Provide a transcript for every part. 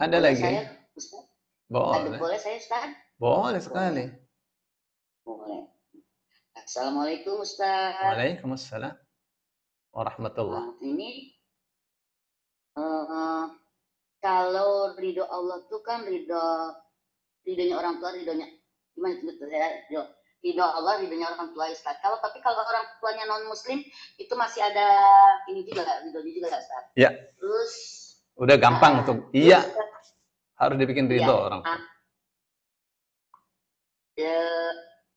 Ada boleh lagi? Saya, Ustaz? Boleh. Ada, boleh saya Ustaz? Boleh sekali. Boleh. Assalamualaikum Ustaz. Waalaikumsalam warahmatullah. Nah, ini uh, kalau ridho Allah tuh kan ridho ridhonya orang tua ridhonya gimana ya ridho, ridho Allah ridhonya orang tua Ustaz. Kalau tapi kalau orang tuanya non Muslim itu masih ada ini juga ridhonya juga Ustaz. Ya. Terus Udah gampang ah, tuh. terus, Iya, harus dibikin Iya. ridho orang. tua. ah, ya,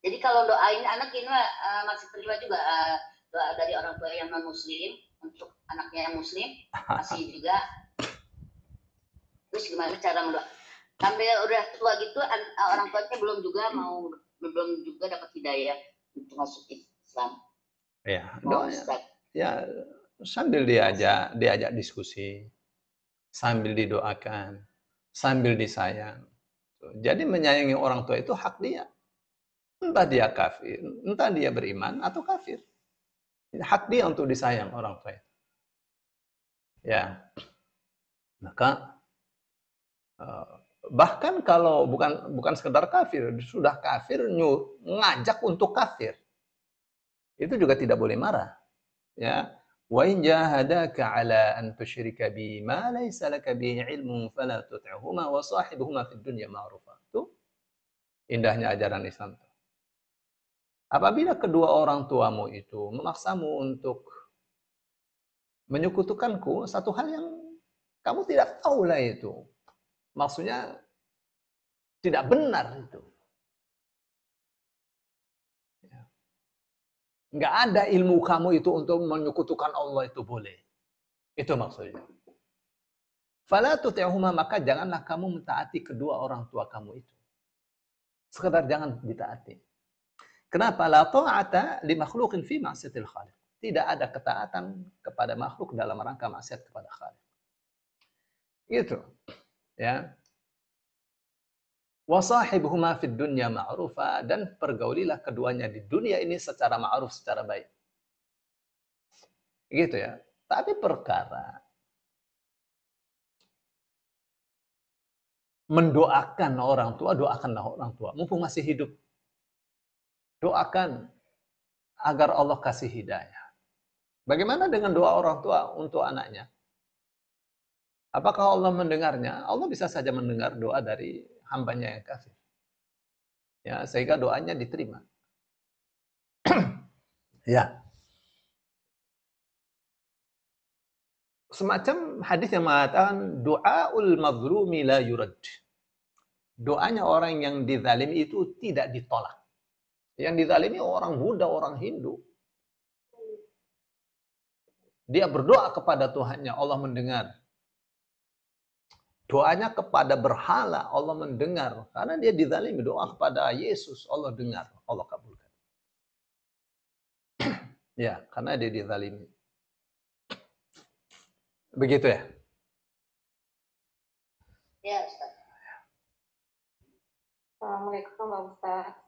jadi kalau doain anak ini uh, masih terima juga uh, doa dari orang tua yang non Muslim untuk anaknya yang Muslim masih juga. Terus gimana cara mendoa? Sampai udah tua gitu an- orang tuanya belum juga mau belum juga dapat hidayah untuk masuk Islam. Ya, Oh, doanya. Ya, sambil diajak, diajak diskusi, sambil didoakan, sambil disayang. Jadi menyayangi orang tua itu hak dia. Entah dia kafir, entah dia beriman atau kafir. Hak dia untuk disayang orang tua itu. Ya. Maka eh, bahkan kalau bukan bukan sekedar kafir, sudah kafir nyu, ngajak untuk kafir. Itu juga tidak boleh marah. Ya. Wa in jahadaka ala an tusyrika bi ma laysa laka bihi ilmun fala tut'huma wa sahibuhuma fid dunya ma'rufa. Itu indahnya ajaran Islam. Apabila kedua orang tuamu itu memaksamu untuk menyekutukanku, satu hal yang kamu tidak tahu lah itu. Maksudnya tidak benar itu. Ya. Nggak ada ilmu kamu itu untuk menyekutukan Allah itu boleh. Itu maksudnya. Fala tuti'huma maka janganlah kamu mentaati kedua orang tua kamu itu. Sekedar jangan ditaati. Kenapa? La ta'ata li makhluqin fi ma'siyatil khaliq. Tidak ada ketaatan kepada makhluk dalam rangka maksiat kepada khaliq. Gitu. Ya. Wasahibuhuma fid dunya ma'rufa dan pergaulilah keduanya di dunia ini secara ma'ruf, secara baik. Gitu ya. Tapi perkara mendoakan orang tua, doakanlah orang tua. Mumpung masih hidup. Doakan agar Allah kasih hidayah. Bagaimana dengan doa orang tua untuk anaknya? Apakah Allah mendengarnya? Allah bisa saja mendengar doa dari hambanya yang kafir. Ya, sehingga doanya diterima. ya. Semacam hadis yang mengatakan doaul mazlumi la yurad. Doanya orang yang dizalimi itu tidak ditolak. Yang dizalimi orang Buddha, orang Hindu. Dia berdoa kepada Tuhannya, Allah mendengar. Doanya kepada berhala, Allah mendengar. Karena dia dizalimi, doa kepada Yesus, Allah dengar, Allah kabulkan. ya, karena dia dizalimi. Begitu ya? Ya, Ustaz. Assalamualaikum Ustaz.